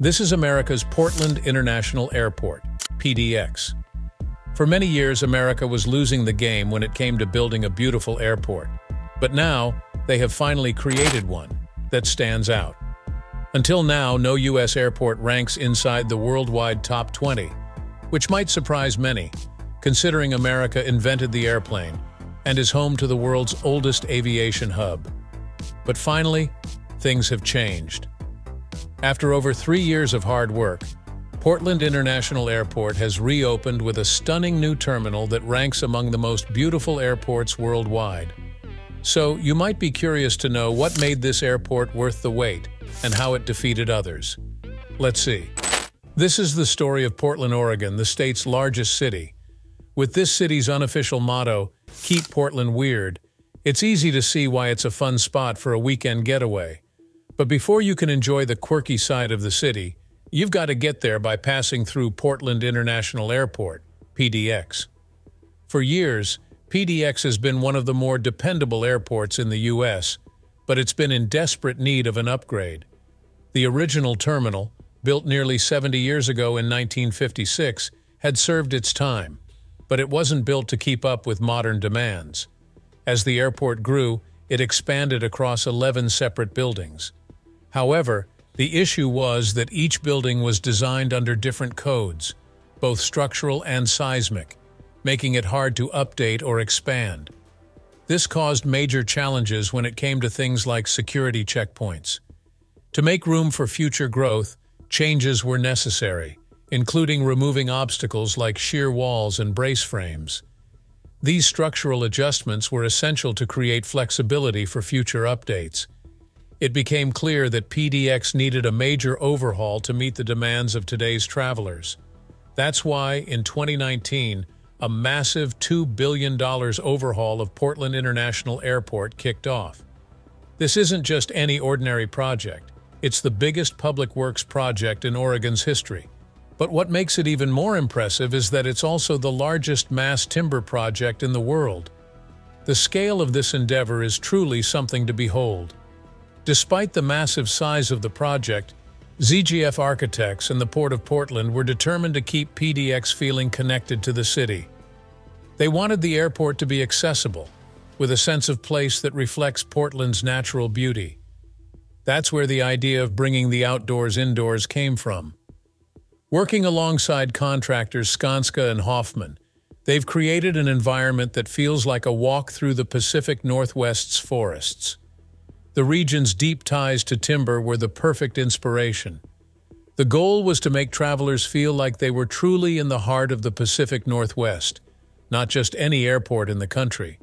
This is America's Portland International Airport, PDX. For many years, America was losing the game when it came to building a beautiful airport. But now, they have finally created one that stands out. Until now, no U.S. airport ranks inside the worldwide top 20, which might surprise many, considering America invented the airplane and is home to the world's oldest aviation hub. But finally, things have changed. After over three years of hard work, Portland International Airport has reopened with a stunning new terminal that ranks among the most beautiful airports worldwide. So, you might be curious to know what made this airport worth the wait and how it defeated others. Let's see. This is the story of Portland, Oregon, the state's largest city. With this city's unofficial motto, Keep Portland Weird, it's easy to see why it's a fun spot for a weekend getaway. But before you can enjoy the quirky side of the city, you've got to get there by passing through Portland International Airport, PDX. For years, PDX has been one of the more dependable airports in the U.S., but it's been in desperate need of an upgrade. The original terminal, built nearly 70 years ago in 1956, had served its time, but it wasn't built to keep up with modern demands. As the airport grew, it expanded across 11 separate buildings. However, the issue was that each building was designed under different codes, both structural and seismic, making it hard to update or expand. This caused major challenges when it came to things like security checkpoints. To make room for future growth, changes were necessary, including removing obstacles like shear walls and brace frames. These structural adjustments were essential to create flexibility for future updates. It became clear that PDX needed a major overhaul to meet the demands of today's travelers. That's why, in 2019, a massive $2 billion overhaul of Portland International Airport kicked off. This isn't just any ordinary project. It's the biggest public works project in Oregon's history. But what makes it even more impressive is that it's also the largest mass timber project in the world. The scale of this endeavor is truly something to behold. Despite the massive size of the project, ZGF Architects and the Port of Portland were determined to keep PDX feeling connected to the city. They wanted the airport to be accessible, with a sense of place that reflects Portland's natural beauty. That's where the idea of bringing the outdoors indoors came from. Working alongside contractors Skanska and Hoffman, they've created an environment that feels like a walk through the Pacific Northwest's forests. The region's deep ties to timber were the perfect inspiration. The goal was to make travelers feel like they were truly in the heart of the Pacific Northwest, not just any airport in the country.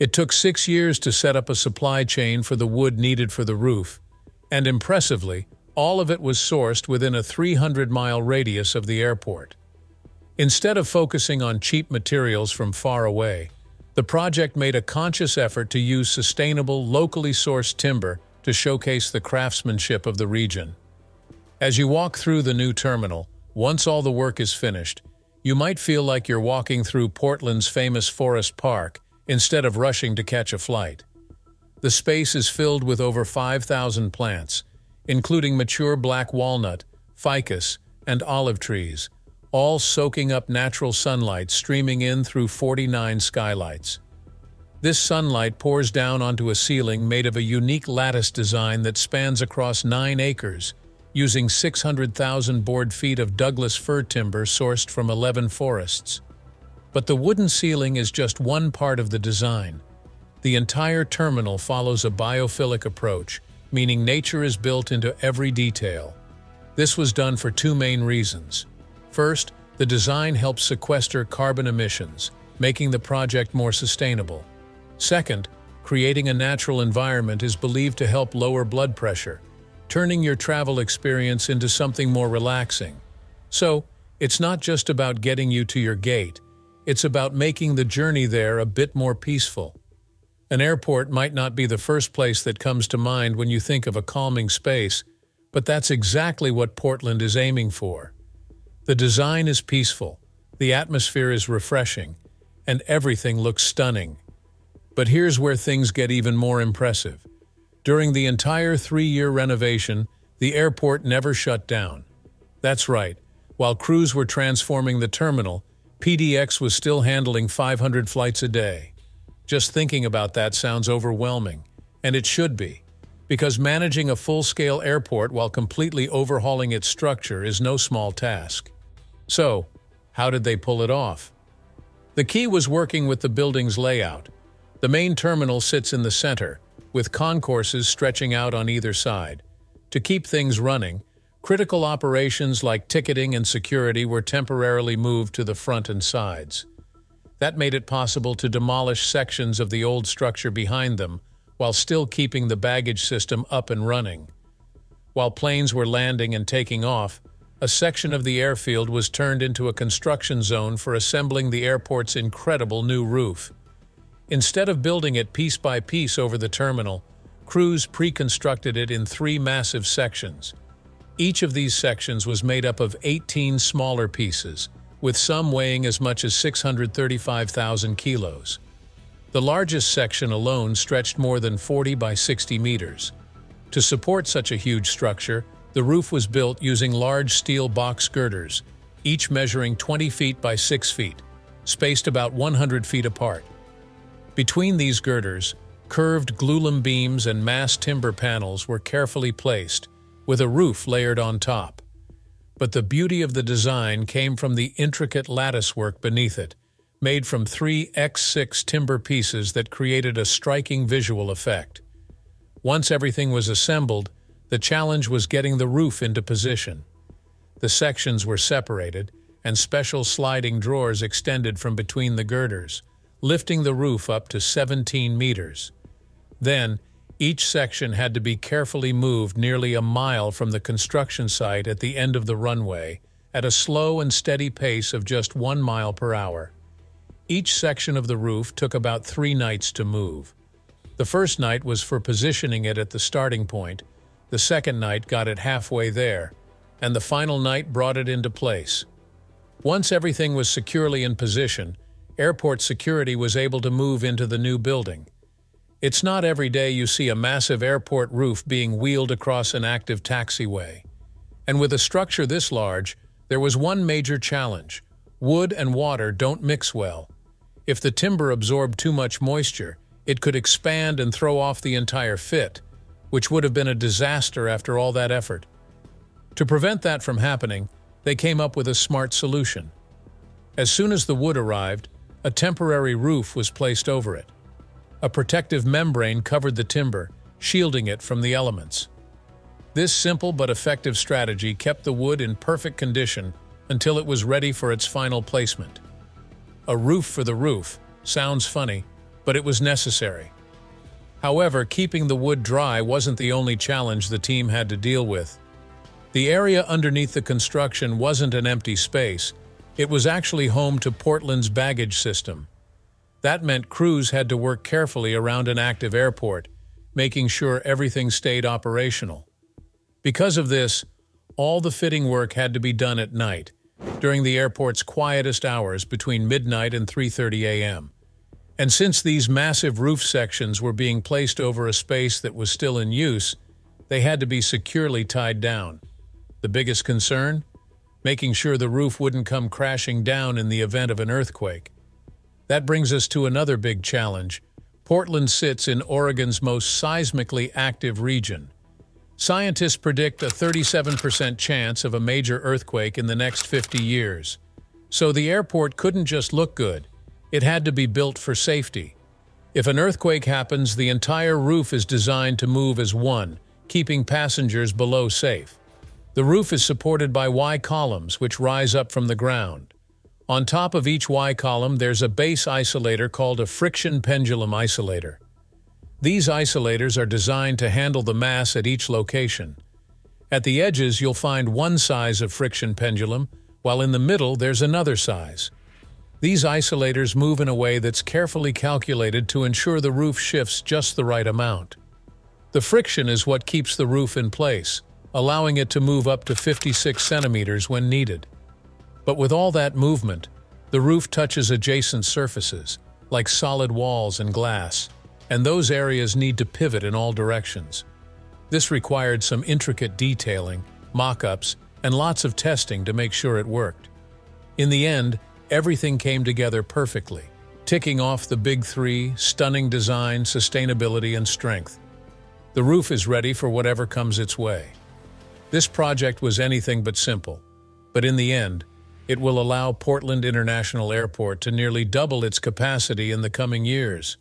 It took six years to set up a supply chain for the wood needed for the roof, and impressively, all of it was sourced within a 300-mile radius of the airport. Instead of focusing on cheap materials from far away, the project made a conscious effort to use sustainable, locally sourced timber to showcase the craftsmanship of the region. As you walk through the new terminal, once all the work is finished, you might feel like you're walking through Portland's famous Forest Park instead of rushing to catch a flight. The space is filled with over 5,000 plants, including mature black walnut, ficus, and olive trees, all soaking up natural sunlight streaming in through 49 skylights. This sunlight pours down onto a ceiling made of a unique lattice design that spans across 9 acres, using 600,000 board feet of Douglas fir timber sourced from 11 forests. But the wooden ceiling is just one part of the design. The entire terminal follows a biophilic approach, meaning nature is built into every detail. This was done for two main reasons. First, the design helps sequester carbon emissions, making the project more sustainable. Second, creating a natural environment is believed to help lower blood pressure, turning your travel experience into something more relaxing. So, it's not just about getting you to your gate, it's about making the journey there a bit more peaceful. An airport might not be the first place that comes to mind when you think of a calming space, but that's exactly what Portland is aiming for. The design is peaceful, the atmosphere is refreshing, and everything looks stunning. But here's where things get even more impressive. During the entire three-year renovation, the airport never shut down. That's right, while crews were transforming the terminal, PDX was still handling 500 flights a day. Just thinking about that sounds overwhelming, and it should be, because managing a full-scale airport while completely overhauling its structure is no small task. So, how did they pull it off? The key was working with the building's layout. The main terminal sits in the center, with concourses stretching out on either side. To keep things running, critical operations like ticketing and security were temporarily moved to the front and sides. That made it possible to demolish sections of the old structure behind them while still keeping the baggage system up and running. While planes were landing and taking off, a section of the airfield was turned into a construction zone for assembling the airport's incredible new roof. Instead of building it piece by piece over the terminal, crews pre-constructed it in three massive sections. Each of these sections was made up of 18 smaller pieces, with some weighing as much as 635,000 kilos. The largest section alone stretched more than 40 by 60 meters. To support such a huge structure, the roof was built using large steel box girders, each measuring 20 feet by 6 feet, spaced about 100 feet apart. Between these girders, curved glulam beams and mass timber panels were carefully placed, with a roof layered on top. But the beauty of the design came from the intricate lattice work beneath it, made from three X6 timber pieces that created a striking visual effect. Once everything was assembled, the challenge was getting the roof into position. The sections were separated, and special sliding drawers extended from between the girders, lifting the roof up to 17 meters. Then, each section had to be carefully moved nearly a mile from the construction site at the end of the runway at a slow and steady pace of just one mile per hour. Each section of the roof took about three nights to move. The first night was for positioning it at the starting point, the second night got it halfway there, and the final night brought it into place. Once everything was securely in position, airport security was able to move into the new building. It's not every day you see a massive airport roof being wheeled across an active taxiway. And with a structure this large, there was one major challenge. Wood and water don't mix well. If the timber absorbed too much moisture, it could expand and throw off the entire fit, which would have been a disaster after all that effort. To prevent that from happening, they came up with a smart solution. As soon as the wood arrived, a temporary roof was placed over it. A protective membrane covered the timber, shielding it from the elements. This simple but effective strategy kept the wood in perfect condition until it was ready for its final placement. A roof for the roof sounds funny, but it was necessary. However, keeping the wood dry wasn't the only challenge the team had to deal with. The area underneath the construction wasn't an empty space, it was actually home to Portland's baggage system. That meant crews had to work carefully around an active airport, making sure everything stayed operational. Because of this, all the fitting work had to be done at night, during the airport's quietest hours between midnight and 3.30 a.m. And since these massive roof sections were being placed over a space that was still in use, they had to be securely tied down. The biggest concern? making sure the roof wouldn't come crashing down in the event of an earthquake. That brings us to another big challenge. Portland sits in Oregon's most seismically active region. Scientists predict a 37% chance of a major earthquake in the next 50 years. So the airport couldn't just look good, it had to be built for safety. If an earthquake happens, the entire roof is designed to move as one, keeping passengers below safe. The roof is supported by Y columns, which rise up from the ground. On top of each Y column, there's a base isolator called a friction pendulum isolator. These isolators are designed to handle the mass at each location. At the edges, you'll find one size of friction pendulum, while in the middle there's another size. These isolators move in a way that's carefully calculated to ensure the roof shifts just the right amount. The friction is what keeps the roof in place, allowing it to move up to 56 centimeters when needed. But with all that movement, the roof touches adjacent surfaces, like solid walls and glass, and those areas need to pivot in all directions. This required some intricate detailing, mock-ups, and lots of testing to make sure it worked. In the end, everything came together perfectly, ticking off the big three, stunning design, sustainability, and strength. The roof is ready for whatever comes its way. This project was anything but simple, but in the end, it will allow Portland International Airport to nearly double its capacity in the coming years.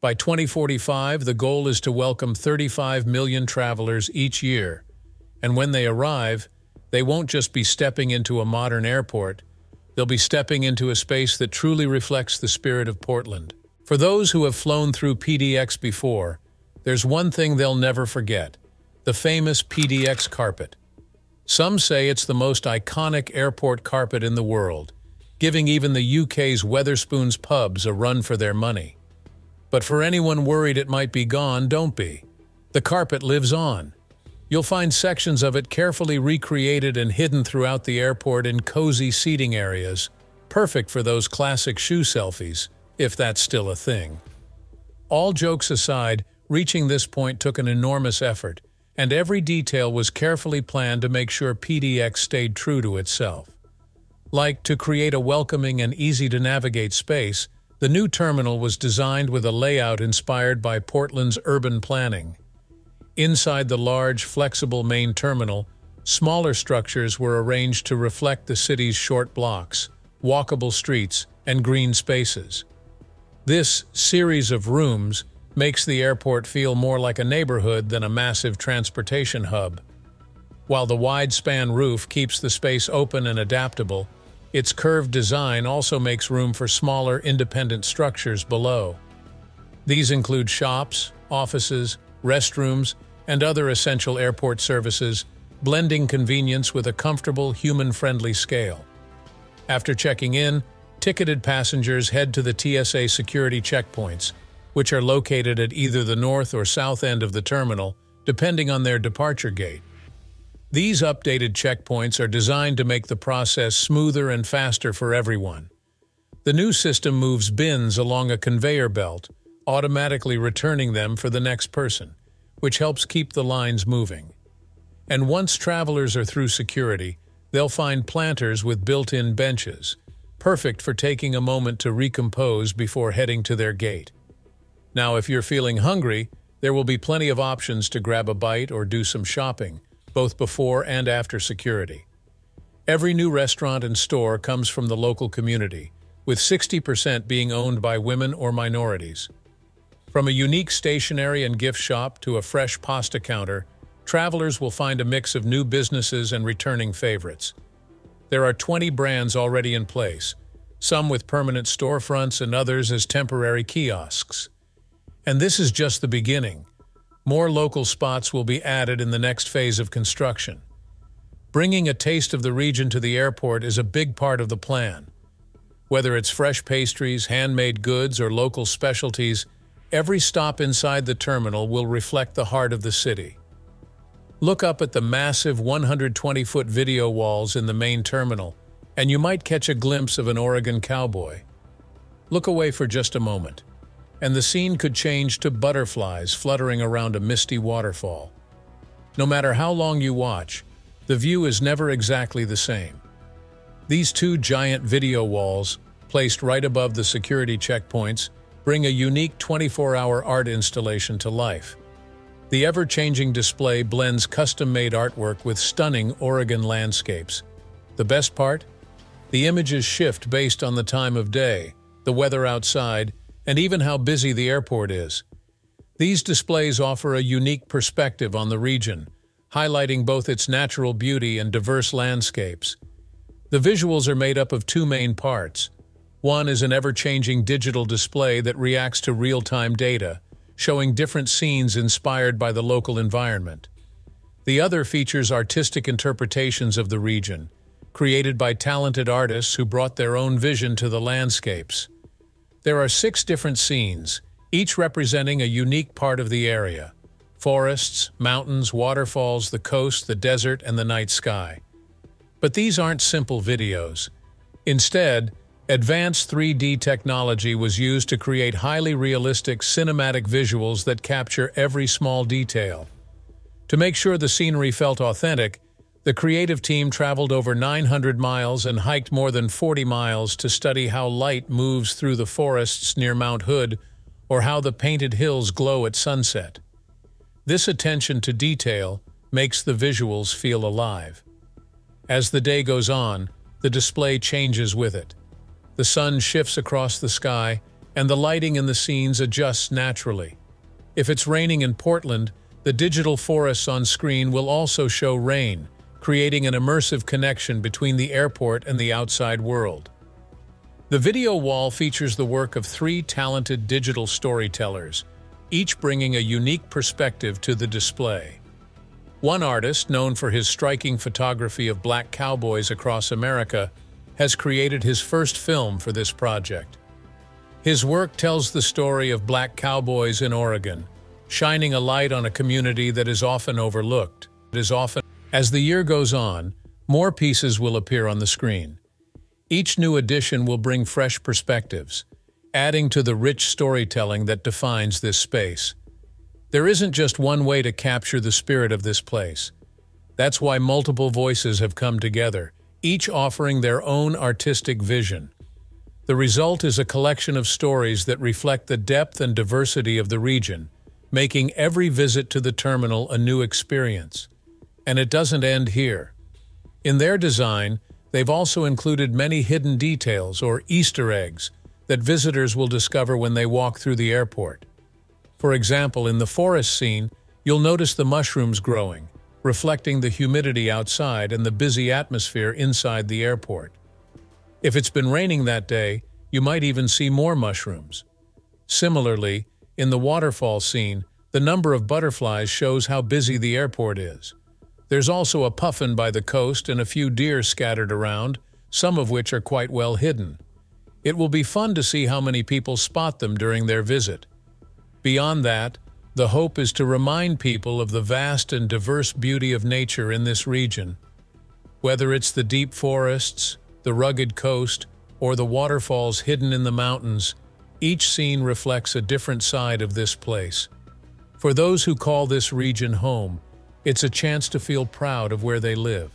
By 2045, the goal is to welcome 35 million travelers each year, and when they arrive, they won't just be stepping into a modern airport, they'll be stepping into a space that truly reflects the spirit of Portland. For those who have flown through PDX before, there's one thing they'll never forget, the famous PDX carpet. Some say it's the most iconic airport carpet in the world, giving even the UK's Wetherspoons pubs a run for their money. But for anyone worried it might be gone, don't be. The carpet lives on. You'll find sections of it carefully recreated and hidden throughout the airport in cozy seating areas, perfect for those classic shoe selfies, if that's still a thing. All jokes aside, Reaching this point took an enormous effort, and every detail was carefully planned to make sure PDX stayed true to itself. Like to create a welcoming and easy-to-navigate space, the new terminal was designed with a layout inspired by Portland's urban planning. Inside the large, flexible main terminal, smaller structures were arranged to reflect the city's short blocks, walkable streets, and green spaces. This series of rooms makes the airport feel more like a neighborhood than a massive transportation hub. While the wide-span roof keeps the space open and adaptable, its curved design also makes room for smaller, independent structures below. These include shops, offices, restrooms, and other essential airport services, blending convenience with a comfortable, human-friendly scale. After checking in, ticketed passengers head to the TSA security checkpoints, which are located at either the north or south end of the terminal, depending on their departure gate. These updated checkpoints are designed to make the process smoother and faster for everyone. The new system moves bins along a conveyor belt, automatically returning them for the next person, which helps keep the lines moving. And once travelers are through security, they'll find planters with built-in benches, perfect for taking a moment to recompose before heading to their gate. Now, if you're feeling hungry, there will be plenty of options to grab a bite or do some shopping, both before and after security. Every new restaurant and store comes from the local community, with 60% being owned by women or minorities. From a unique stationery and gift shop to a fresh pasta counter, travelers will find a mix of new businesses and returning favorites. There are 20 brands already in place, some with permanent storefronts and others as temporary kiosks. And this is just the beginning. More local spots will be added in the next phase of construction. Bringing a taste of the region to the airport is a big part of the plan. Whether it's fresh pastries, handmade goods, or local specialties, every stop inside the terminal will reflect the heart of the city. Look up at the massive 120-foot video walls in the main terminal, and you might catch a glimpse of an Oregon cowboy. Look away for just a moment and the scene could change to butterflies fluttering around a misty waterfall. No matter how long you watch, the view is never exactly the same. These two giant video walls, placed right above the security checkpoints, bring a unique 24-hour art installation to life. The ever-changing display blends custom-made artwork with stunning Oregon landscapes. The best part? The images shift based on the time of day, the weather outside, and even how busy the airport is. These displays offer a unique perspective on the region, highlighting both its natural beauty and diverse landscapes. The visuals are made up of two main parts. One is an ever-changing digital display that reacts to real-time data, showing different scenes inspired by the local environment. The other features artistic interpretations of the region, created by talented artists who brought their own vision to the landscapes. There are six different scenes, each representing a unique part of the area. Forests, mountains, waterfalls, the coast, the desert, and the night sky. But these aren't simple videos. Instead, advanced 3D technology was used to create highly realistic cinematic visuals that capture every small detail. To make sure the scenery felt authentic, the creative team traveled over 900 miles and hiked more than 40 miles to study how light moves through the forests near Mount Hood or how the painted hills glow at sunset. This attention to detail makes the visuals feel alive. As the day goes on, the display changes with it. The sun shifts across the sky, and the lighting in the scenes adjusts naturally. If it's raining in Portland, the digital forests on screen will also show rain, creating an immersive connection between the airport and the outside world. The video wall features the work of three talented digital storytellers, each bringing a unique perspective to the display. One artist, known for his striking photography of black cowboys across America, has created his first film for this project. His work tells the story of black cowboys in Oregon, shining a light on a community that is often overlooked. It is often as the year goes on, more pieces will appear on the screen. Each new edition will bring fresh perspectives, adding to the rich storytelling that defines this space. There isn't just one way to capture the spirit of this place. That's why multiple voices have come together, each offering their own artistic vision. The result is a collection of stories that reflect the depth and diversity of the region, making every visit to the terminal a new experience. And it doesn't end here. In their design, they've also included many hidden details or Easter eggs that visitors will discover when they walk through the airport. For example, in the forest scene, you'll notice the mushrooms growing, reflecting the humidity outside and the busy atmosphere inside the airport. If it's been raining that day, you might even see more mushrooms. Similarly, in the waterfall scene, the number of butterflies shows how busy the airport is. There's also a puffin by the coast and a few deer scattered around, some of which are quite well hidden. It will be fun to see how many people spot them during their visit. Beyond that, the hope is to remind people of the vast and diverse beauty of nature in this region. Whether it's the deep forests, the rugged coast, or the waterfalls hidden in the mountains, each scene reflects a different side of this place. For those who call this region home, it's a chance to feel proud of where they live.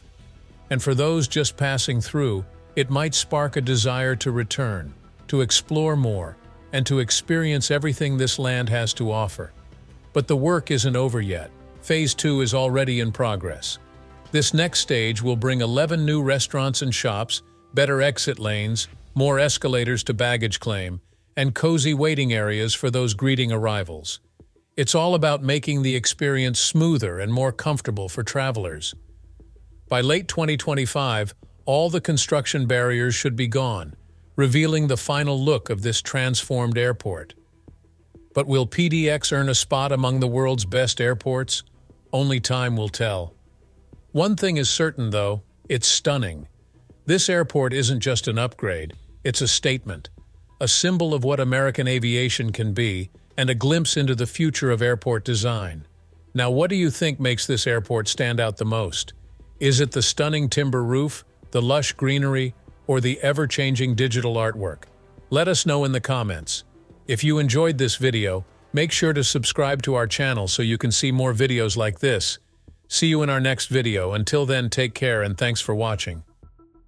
And for those just passing through, it might spark a desire to return, to explore more, and to experience everything this land has to offer. But the work isn't over yet. Phase 2 is already in progress. This next stage will bring 11 new restaurants and shops, better exit lanes, more escalators to baggage claim, and cozy waiting areas for those greeting arrivals. It's all about making the experience smoother and more comfortable for travelers. By late 2025, all the construction barriers should be gone, revealing the final look of this transformed airport. But will PDX earn a spot among the world's best airports? Only time will tell. One thing is certain, though, it's stunning. This airport isn't just an upgrade, it's a statement, a symbol of what American aviation can be, and a glimpse into the future of airport design. Now, what do you think makes this airport stand out the most? Is it the stunning timber roof, the lush greenery, or the ever-changing digital artwork? Let us know in the comments. If you enjoyed this video, make sure to subscribe to our channel so you can see more videos like this. See you in our next video. Until then, take care and thanks for watching.